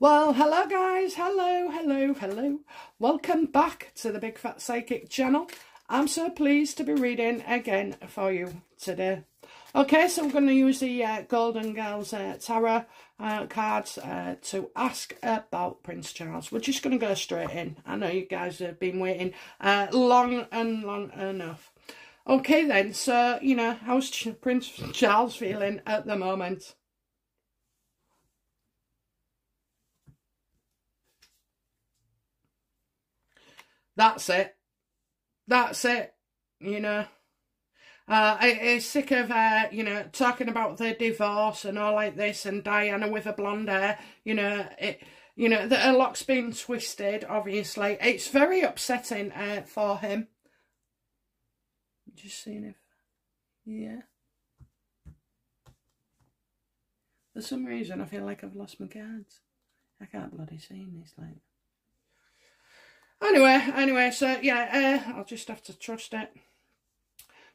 Well, hello guys, hello, hello, hello. Welcome back to the Big Fat Psychic channel. I'm so pleased to be reading again for you today. Okay, so we're going to use the uh, Golden Girls uh, Tarot uh, cards uh, to ask about Prince Charles. We're just going to go straight in. I know you guys have been waiting uh, long and long enough. Okay then, so, you know, how's Prince Charles feeling at the moment? That's it. That's it. You know. Uh, I, I'm sick of, uh, you know, talking about the divorce and all like this and Diana with a blonde hair, you know, it, you know, that her lock's been twisted, obviously. It's very upsetting uh, for him. Just seeing if, yeah. For some reason, I feel like I've lost my cards. I can't bloody see in this, like. Anyway, anyway, so yeah, uh, I'll just have to trust it.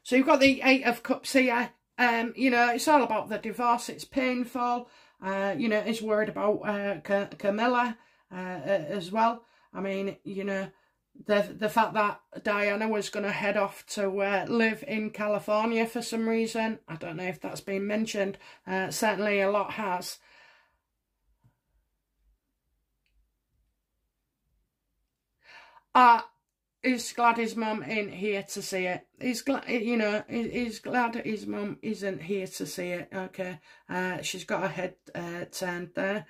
So you've got the Eight of Cups here. Um, you know, it's all about the divorce. It's painful. Uh, you know, he's worried about uh, Camilla uh, as well. I mean, you know, the the fact that Diana was going to head off to uh, live in California for some reason. I don't know if that's been mentioned. Uh, certainly a lot has. Uh, he's glad his mum ain't here to see it. He's glad, you know, he's glad his mum isn't here to see it. Okay, uh, she's got her head uh, turned there.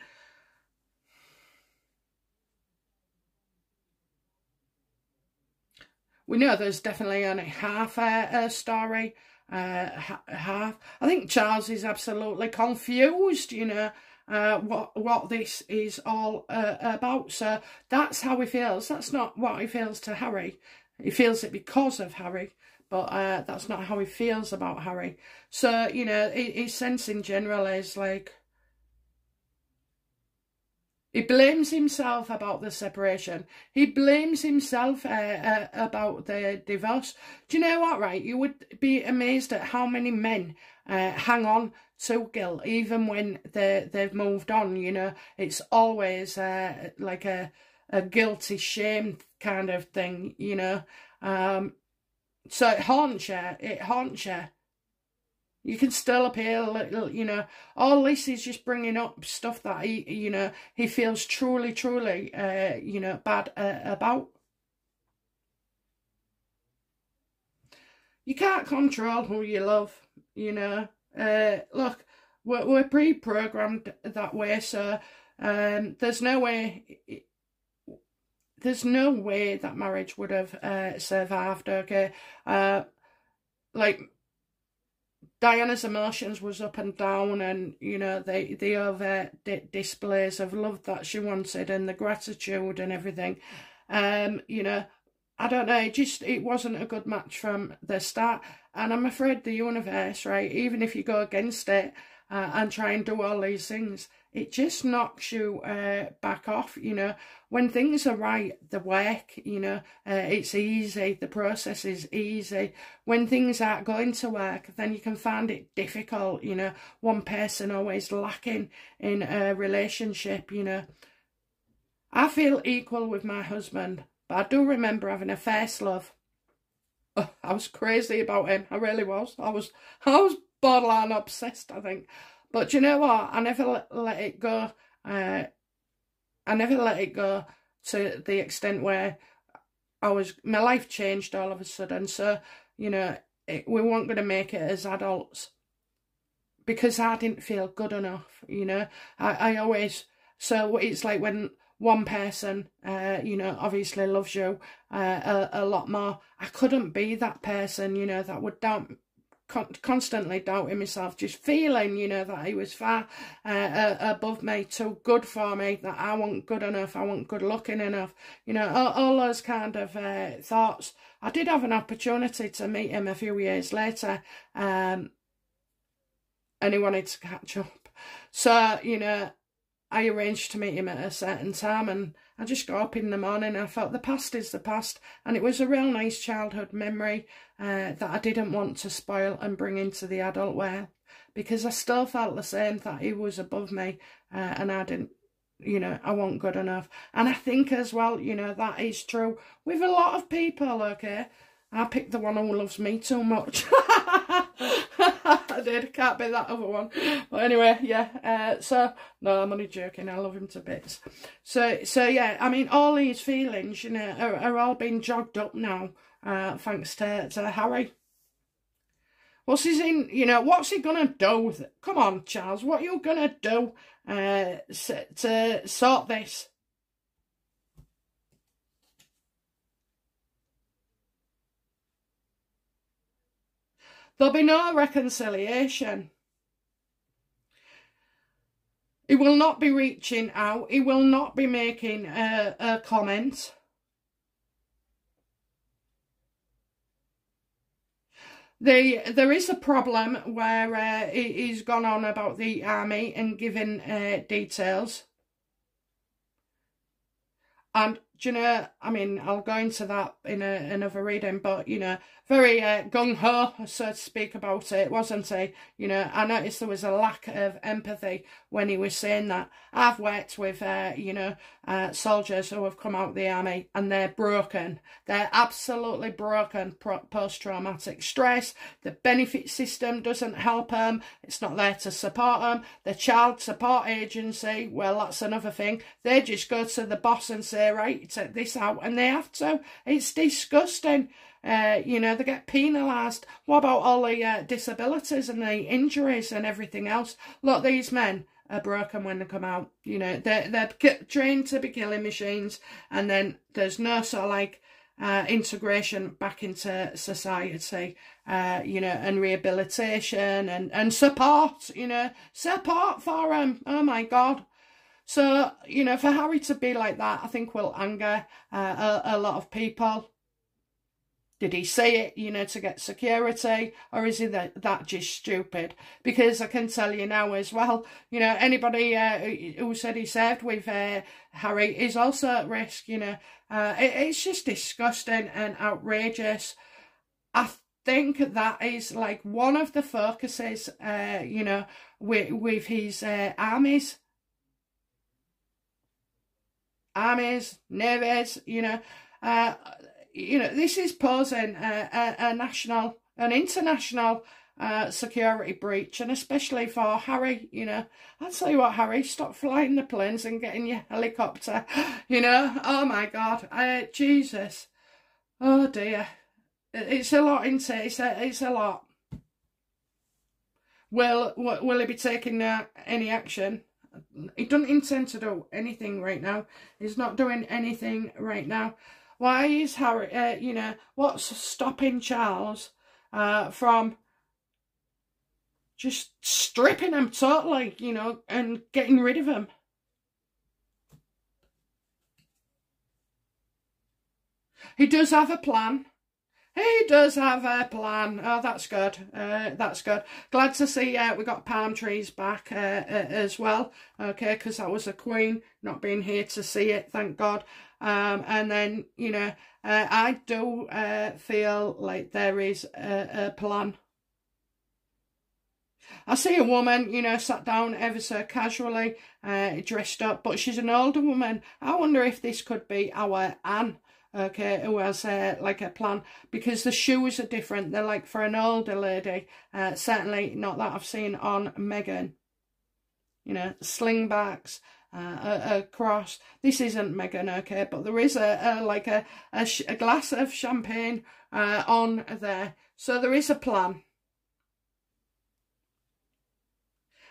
We know there's definitely only half a, a story, uh, half. I think Charles is absolutely confused, you know, uh, what what this is all uh, about. So that's how he feels. That's not what he feels to Harry. He feels it because of Harry, but uh, that's not how he feels about Harry. So, you know, his sense in general is like, he blames himself about the separation. He blames himself uh, uh, about the divorce. Do you know what, right? You would be amazed at how many men uh, hang on to guilt, even when they, they've moved on, you know. It's always uh, like a, a guilty shame kind of thing, you know. Um, so it haunts you. It haunts you. You can still appeal, a little, you know. All this is just bringing up stuff that he, you know, he feels truly, truly, uh, you know, bad uh, about. You can't control who you love, you know. Uh, look, we're, we're pre-programmed that way, so um, there's no way, there's no way that marriage would have uh, survived, okay. Uh, like, Diana's emotions was up and down and, you know, the, the over displays of love that she wanted and the gratitude and everything. Um, you know, I don't know, it just, it wasn't a good match from the start. And I'm afraid the universe, right, even if you go against it uh, and try and do all these things, it just knocks you uh, back off, you know. When things are right, the work, you know, uh, it's easy, the process is easy. When things aren't going to work, then you can find it difficult, you know, one person always lacking in a relationship, you know. I feel equal with my husband, but I do remember having a first love. I was crazy about him, I really was. I was, I was borderline obsessed, I think. But you know what? I never let, let it go. Uh, I never let it go to the extent where I was, my life changed all of a sudden. So, you know, it, we weren't going to make it as adults because I didn't feel good enough, you know. I, I always, so it's like when one person, uh, you know, obviously loves you uh, a, a lot more. I couldn't be that person, you know, that would doubt con constantly doubting myself, just feeling, you know, that he was far uh, uh, above me, too good for me, that I wasn't good enough, I wasn't good looking enough, you know, all, all those kind of uh, thoughts. I did have an opportunity to meet him a few years later, um, and he wanted to catch up. So, you know, I arranged to meet him at a certain time and I just got up in the morning and I felt the past is the past and it was a real nice childhood memory uh, that I didn't want to spoil and bring into the adult world because I still felt the same that he was above me uh, and I didn't you know, I wasn't good enough. And I think as well, you know, that is true with a lot of people, okay? I picked the one who loves me too much. I did, can't be that other one. But anyway, yeah, uh, so, no, I'm only joking, I love him to bits. So, so yeah, I mean, all these feelings, you know, are, are all being jogged up now, uh, thanks to, to Harry. What's he in, you know, what's he gonna do? With it? Come on, Charles, what are you gonna do uh, to sort this? There'll be no reconciliation. He will not be reaching out. He will not be making a, a comment. The, there is a problem where uh, he's gone on about the army and given uh, details. And, you know, I mean, I'll go into that in a, another reading, but, you know, very uh, gung-ho, so to speak, about it, wasn't he? You know, I noticed there was a lack of empathy when he was saying that. I've worked with, uh, you know, uh, soldiers who have come out of the army and they're broken. They're absolutely broken post-traumatic stress. The benefit system doesn't help them. It's not there to support them. The child support agency, well, that's another thing. They just go to the boss and say, right, take this out, and they have to. It's disgusting. Uh, you know, they get penalised. What about all the uh, disabilities and the injuries and everything else? Look, these men are broken when they come out. You know, they're, they're trained to be killing machines and then there's no sort of like uh, integration back into society, uh, you know, and rehabilitation and, and support, you know, support for them. Oh my God. So, you know, for Harry to be like that, I think will anger uh, a, a lot of people. Did he say it, you know, to get security? Or is he that, that just stupid? Because I can tell you now as well, you know, anybody uh, who said he served with uh, Harry is also at risk, you know. Uh, it, it's just disgusting and outrageous. I think that is like one of the focuses, uh, you know, with, with his uh, armies. Armies, navies, you know. You know, this is posing a, a, a national, an international uh, security breach, and especially for Harry, you know. I'll tell you what, Harry, stop flying the planes and getting your helicopter, you know. Oh my God, uh, Jesus. Oh dear. It's a lot, isn't it? It's a, it's a lot. Will, will he be taking uh, any action? He doesn't intend to do anything right now. He's not doing anything right now. Why is Harry, uh, you know, what's stopping Charles uh, from just stripping him totally, you know, and getting rid of him? He does have a plan. He does have a plan. Oh, that's good. Uh, that's good. Glad to see uh, we got palm trees back uh, uh as well. Okay, because that was a queen not being here to see it, thank God. Um, and then, you know, uh, I do uh, feel like there is a, a plan. I see a woman, you know, sat down ever so casually, uh, dressed up, but she's an older woman. I wonder if this could be our Anne, okay, who has uh, like a plan, because the shoes are different. They're like for an older lady, uh, certainly not that I've seen on Meghan. You know, slingbacks, uh, across. This isn't Meghan, okay, but there is a, a like a, a, a, glass of champagne uh, on there. So there is a plan.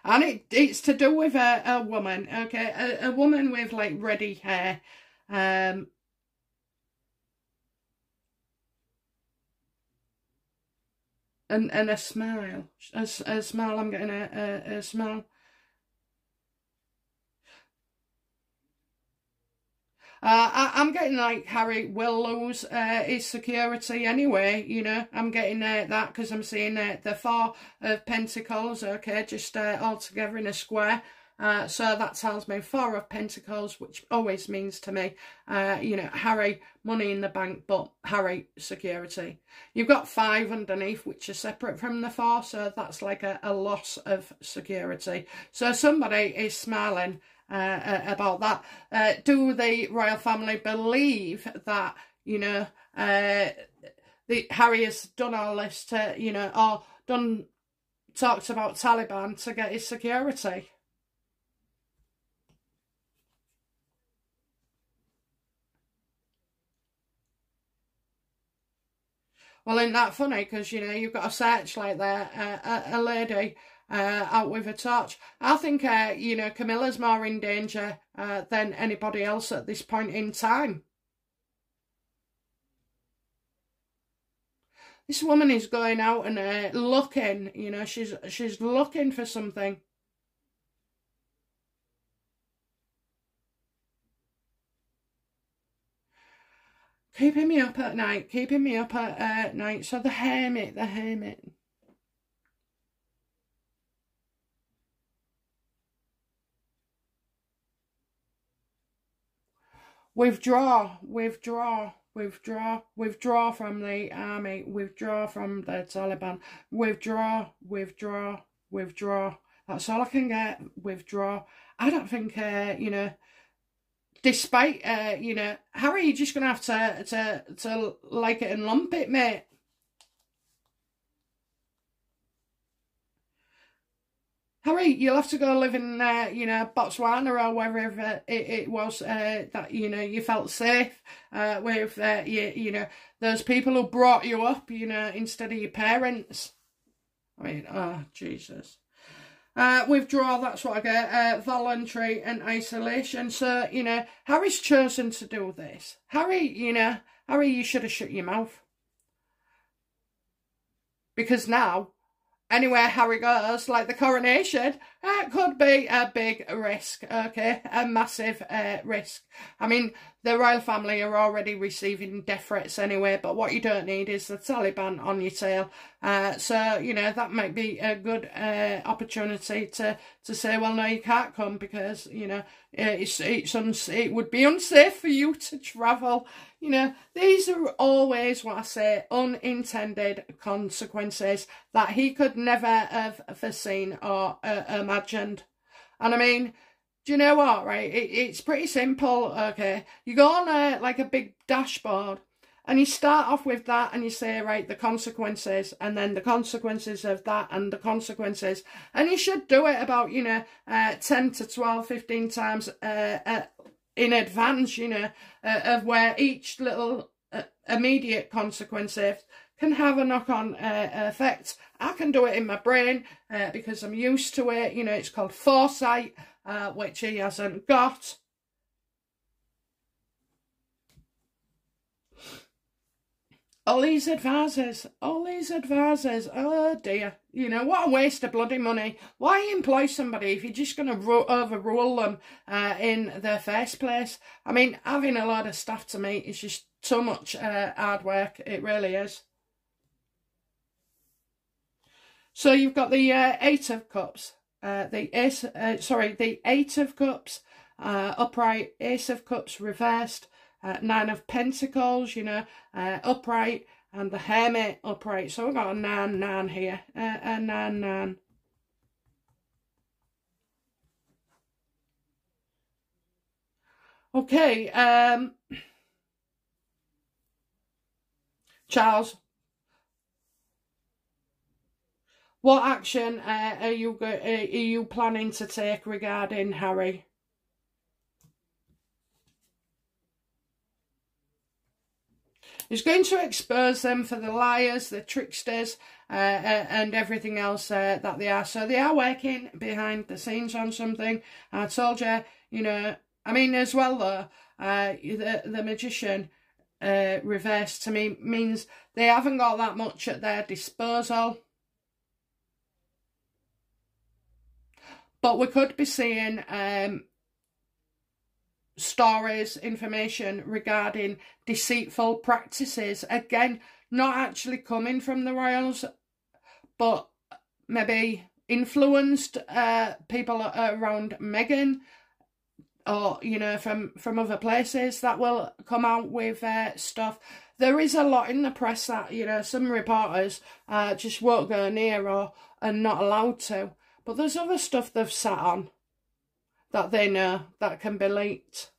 And it, it's to do with a, a woman, okay, a, a woman with like ready hair. Um, and and a smile, a, a smile. I'm getting a, a, a smile. Uh, I, am getting like Harry will lose uh, his security anyway, you know. I'm getting uh, that because I'm seeing uh, the four of pentacles, okay, just uh, all together in a square. Uh, so that tells me four of pentacles, which always means to me, uh, you know, Harry, money in the bank, but Harry, security. You've got five underneath, which are separate from the four, so that's like a, a loss of security. So somebody is smiling uh, about that. Uh, do the royal family believe that, you know, uh, the Harry has done all this to, you know, or done talked about Taliban to get his security? Well, isn't that funny? Because, you know, you've got a searchlight there, uh, a, a lady uh, out with a torch. I think, uh, you know, Camilla's more in danger uh, than anybody else at this point in time. This woman is going out and uh, looking, you know, she's she's looking for something. Keeping me up at night, keeping me up at night. So the hermit, the hermit. Withdraw, withdraw, withdraw, withdraw from the army, withdraw from the Taliban, withdraw, withdraw, withdraw. That's all I can get, withdraw. I don't think, uh, you know, despite, uh, you know, Harry, you're just going to have to, to, to like it and lump it, mate. Harry, you'll have to go live in, uh, you know, Botswana or wherever it, it was uh, that, you know, you felt safe uh, with, uh, you, you know, those people who brought you up, you know, instead of your parents. I mean, oh, Jesus. Uh, withdraw, that's what I get. Uh, voluntary and isolation. So, you know, Harry's chosen to do this. Harry, you know, Harry, you should have shut your mouth. Because now, anywhere Harry goes, like the coronation, that could be a big risk, okay? A massive uh, risk. I mean, the royal family are already receiving death threats anyway, but what you don't need is the Taliban on your tail. Uh, so, you know, that might be a good uh, opportunity to, to say, well, no, you can't come because, you know, it's, it's uns it would be unsafe for you to travel. You know, these are always what I say, unintended consequences that he could never have foreseen or uh, imagined. And I mean, do you know what, right? It, it's pretty simple, okay? You go on a, like a big dashboard and you start off with that and you say, right, the consequences and then the consequences of that and the consequences. And you should do it about, you know, uh, 10 to 12, 15 times uh, uh, in advance, you know, uh, of where each little uh, immediate consequence can have a knock-on uh, effect. I can do it in my brain uh, because I'm used to it. You know, it's called foresight uh, which he hasn't got. All these advisors, all these advisors, oh dear. You know, what a waste of bloody money. Why employ somebody if you're just going to overrule them uh, in the first place? I mean, having a lot of staff to me is just so much uh, hard work. It really is. So you've got the uh, Eight of Cups uh, the ace, uh, sorry, the eight of cups, uh, upright, ace of cups reversed, nine of pentacles, you know, uh, upright, and the hermit upright. So we've got a nine, nine here, uh, a nine, nine. Okay, um, Charles, What action uh, are you uh, are you planning to take regarding Harry? He's going to expose them for the liars, the tricksters, uh, uh, and everything else uh, that they are. So they are working behind the scenes on something. I told you, you know, I mean, as well though, uh, the, the magician uh, reverse to me means they haven't got that much at their disposal. But we could be seeing um, stories, information regarding deceitful practices. Again, not actually coming from the royals, but maybe influenced uh, people around Meghan or, you know, from, from other places that will come out with uh, stuff. There is a lot in the press that, you know, some reporters uh, just won't go near or are not allowed to. But there's other stuff they've sat on that they know that can be leaked.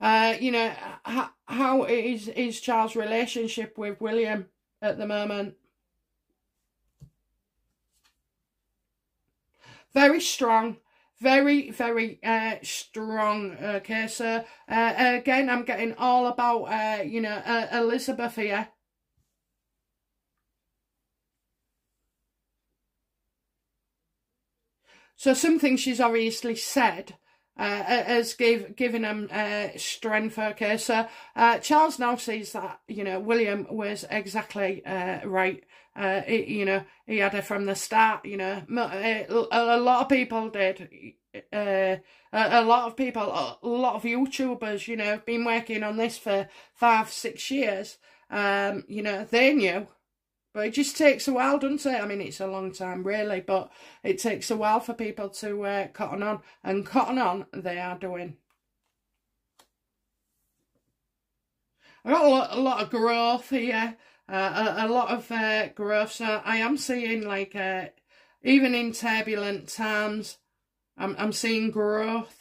Uh, you know, how, how is, is Charles' relationship with William at the moment? Very strong. Very, very uh, strong. Okay, so uh, again, I'm getting all about, uh, you know, uh, Elizabeth here. So something she's obviously said uh, has give, given him uh, strength. Okay, so uh, Charles now sees that you know William was exactly uh, right. Uh, it, you know he had it from the start. You know uh, a, lot of people did. Uh, a, a lot of people, a lot of YouTubers, you know, have been working on this for five, six years. Um, you know, they knew but it just takes a while, doesn't it? I mean, it's a long time, really, but it takes a while for people to uh, cotton on. And cotton on, they are doing. I got a lot, a lot of growth here, uh, a, a, lot of uh, growth. So I am seeing, like, uh, even in turbulent times, I'm, I'm seeing growth.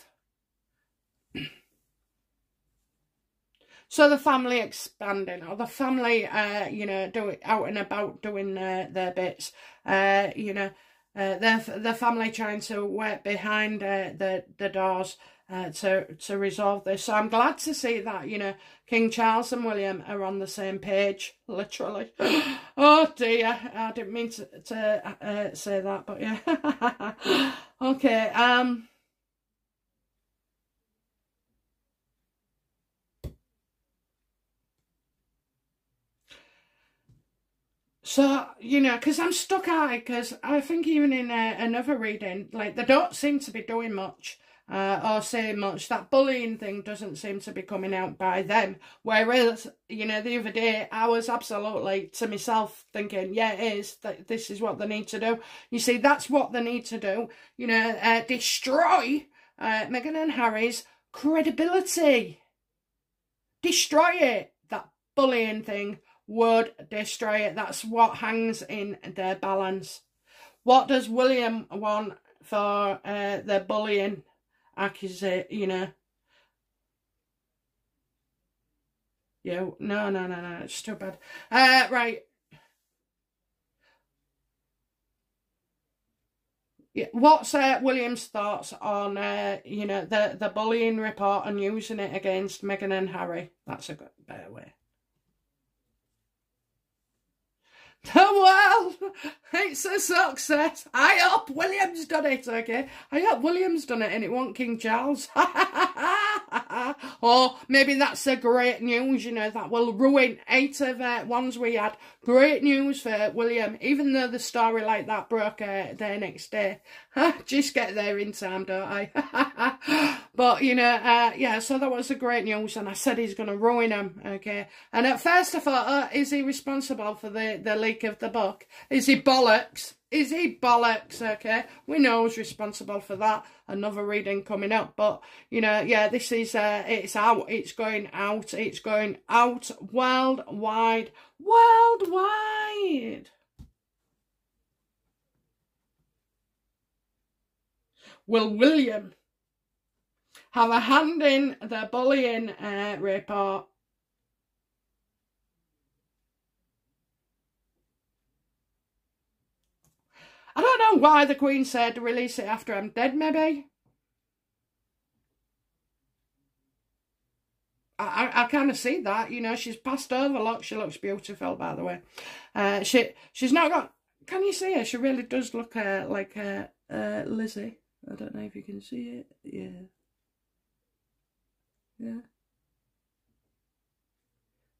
So the family expanding, or the family, uh, you know, do out and about doing uh, their bits. Uh, you know, uh, the the family trying to work behind uh, the the doors uh, to to resolve this. So I'm glad to see that you know King Charles and William are on the same page, literally. oh dear, I didn't mean to, to uh, say that, but yeah. okay. Um. So, you know, because I'm stuck at it, because I think even in uh, another reading, like, they don't seem to be doing much uh, or saying much. That bullying thing doesn't seem to be coming out by them. Whereas, you know, the other day, I was absolutely to myself thinking, yeah, it is. That This is what they need to do. You see, that's what they need to do. You know, uh, destroy uh, Meghan and Harry's credibility. Destroy it. That bullying thing would destroy it. That's what hangs in their balance. What does William want for uh, the bullying accusation, you know? Yeah, no, no, no, no, it's too bad. Uh, right. Yeah, what's uh, William's thoughts on, uh, you know, the, the bullying report and using it against Meghan and Harry? That's a good better way. well, it's a success. I hope William's done it, okay? I hope William's done it and it won't King Charles. or maybe that's a great news, you know, that will ruin eight of uh, ones we had. Great news for William, even though the story like that broke uh, the next day. Just get there in time, don't I? but, you know, uh, yeah, so that was a great news and I said he's going to ruin him, okay? And at first I thought, uh, is he responsible for the, the leak of the book? Is he bollocks? Is he bollocks, okay? We know who's responsible for that. Another reading coming up. But, you know, yeah, this is, uh, it's out. It's going out. It's going out worldwide. Worldwide. Will William have a hand in the bullying uh, report? I don't why the Queen said to release it after I'm dead, maybe. I, I, I kind of see that, you know, she's passed over. Look, she looks beautiful, by the way. Uh, she She's not got, can you see her? She really does look uh, like uh, uh, Lizzie. I don't know if you can see it. Yeah. Yeah.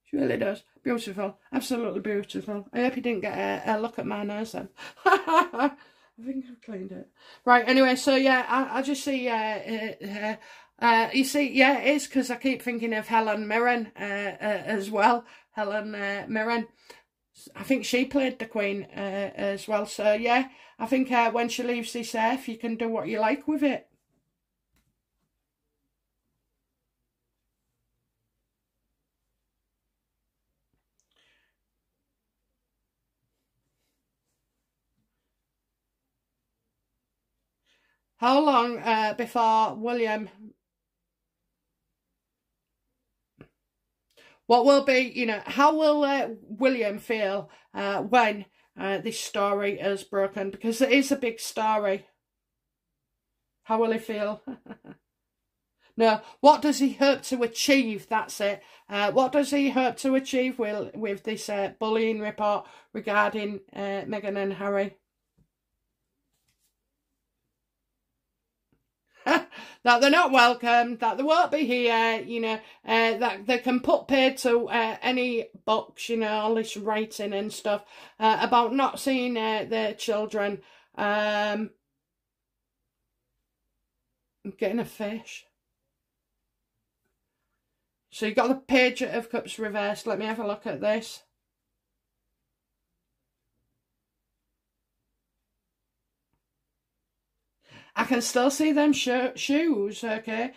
She really does. Beautiful. Absolutely beautiful. I hope you didn't get a, a look at my nose then. I think I've cleaned it. Right, anyway, so yeah, I, I just see, uh, uh, uh, you see, yeah, it is because I keep thinking of Helen Mirren uh, uh, as well. Helen uh, Mirren. I think she played the Queen uh, as well. So, yeah, I think when she leaves this earth, you can do what you like with it. How long uh, before William what will be, you know, how will uh, William feel uh, when uh, this story is broken? Because it is a big story. How will he feel? no, what does he hope to achieve? That's it. Uh, what does he hope to achieve with, with this uh, bullying report regarding uh, Meghan and Harry? That they're not welcome, that they won't be here, you know, uh, that they can put paid to uh, any box, you know, all this writing and stuff uh, about not seeing uh, their children. Um, I'm getting a fish. So you've got the page of cups reversed. Let me have a look at this. I can still see them sh shoes, okay?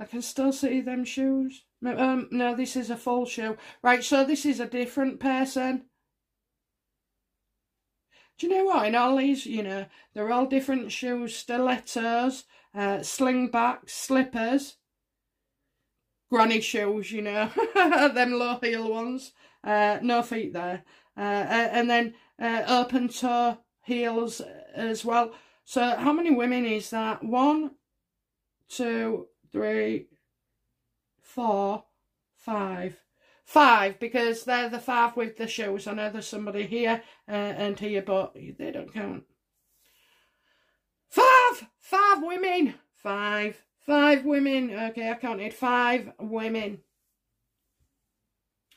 I can still see them shoes. Um, no, this is a full shoe. Right, so this is a different person. Do you know what? In all these, you know, they're all different shoes. Stilettos, uh, slingbacks, slippers, granny shoes, you know, them low heel ones. Uh, no feet there. Uh, and then uh, open toe heels as well. So how many women is that? One, two, three, four, five. Five, because they're the five with the shoes. I know there's somebody here uh, and here, but they don't count. Five! Five women! Five. Five women. Okay, I counted five women.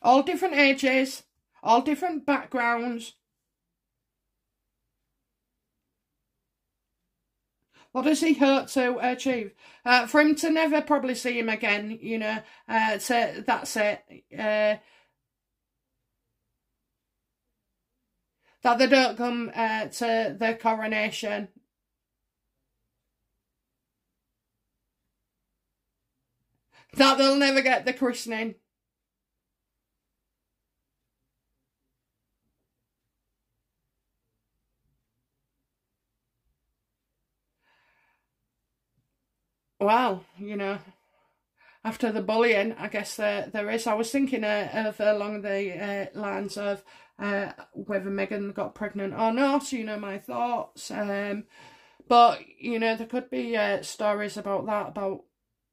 All different ages, all different backgrounds, What does he hope to achieve? Uh, for him to never probably see him again, you know, uh, to, that's it. Uh, that they don't come uh, to the coronation. That they'll never get the christening. Well, you know, after the bullying, I guess there there is. I was thinking uh, of along the uh, lines of uh, whether Meghan got pregnant or not. You know, my thoughts. Um, but you know, there could be uh, stories about that about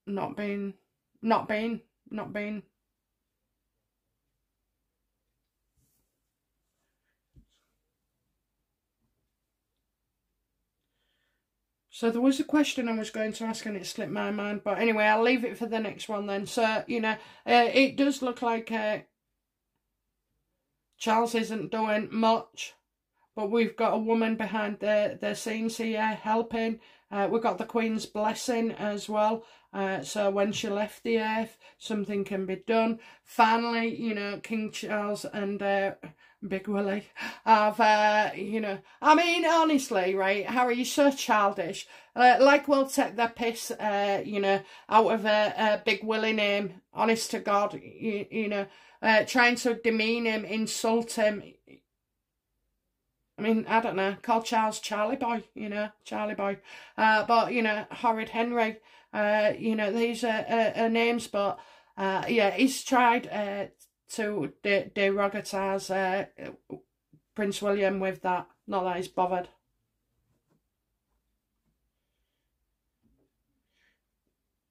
not being, not being, not being So there was a question I was going to ask and it slipped my mind. But anyway, I'll leave it for the next one then. So, you know, uh, it does look like uh, Charles isn't doing much. But we've got a woman behind the, the scenes here helping. Uh, we've got the Queen's blessing as well. Uh, so when she left the earth, something can be done. Finally, you know, King Charles and uh, Big Willie have, uh, you know, I mean, honestly, right, Harry, you're so childish. Uh, like we'll take the piss, uh, you know, out of a, a Big Willie name, honest to God, you, you know, uh, trying to demean him, insult him. I mean, I don't know, call Charles Charlie Boy, you know, Charlie Boy. Uh, but, you know, Horrid Henry, uh, you know, these are, are, are names, but, uh, yeah, he's tried uh, to de derogatize uh, Prince William with that. Not that he's bothered.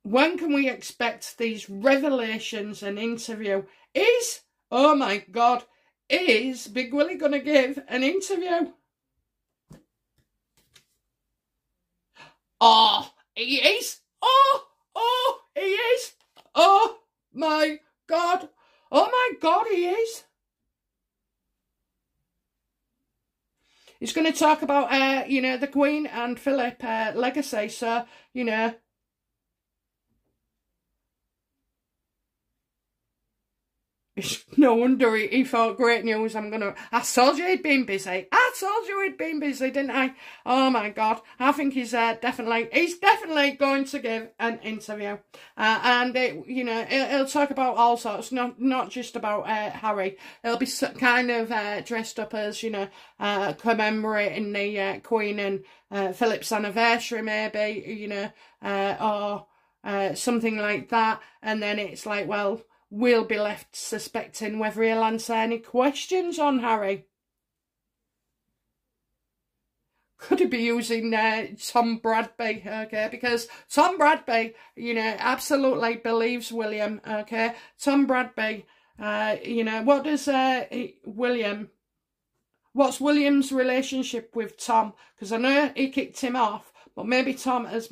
When can we expect these revelations and interview? Is, oh my God, is Big Willie going to give an interview? Oh, he is. Oh, oh, he is. Oh my God. Oh my God, he is. He's going to talk about, uh, you know, the Queen and Philip uh, legacy. So, you know, no wonder he, he thought, great news, I'm gonna, I told you he'd been busy. I told you he'd been busy, didn't I? Oh my god. I think he's uh, definitely, he's definitely going to give an interview. Uh, and, it, you know, he'll, he'll, talk about all sorts, not, not just about uh, Harry. He'll be kind of uh, dressed up as, you know, uh, commemorating the uh, Queen and Philip's anniversary maybe, you know, or something like that. And then it's like, well, we'll be left suspecting whether he'll answer any questions on Harry. Could he be using uh, Tom Bradby, okay? Because Tom Bradby, you know, absolutely believes William, okay? Tom Bradby, uh, you know, what does uh, William, what's William's relationship with Tom? Because I know he kicked him off, but maybe Tom has,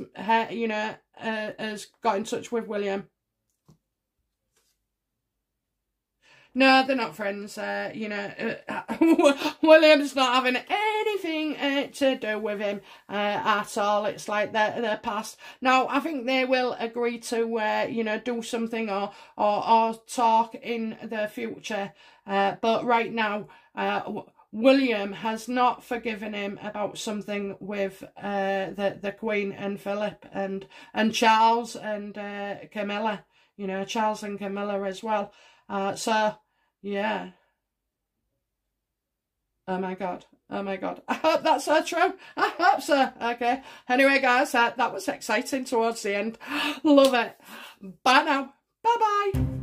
you know, uh, has got in touch with William. No, they're not friends. Uh, you know, uh, William's not having anything uh, to do with him uh, at all. It's like they're, they're past. Now, I think they will agree to, uh, you know, do something or, or, or talk in the future. Uh, but right now, William has not forgiven him about something with the, the Queen and Philip and, and Charles and Camilla. You know, Charles and Camilla as well. Uh, so, yeah. Oh my god. Oh my god. I hope that's so true. I hope so. Okay. Anyway, guys, uh, that was exciting towards the end. Love it. Bye now. Bye bye.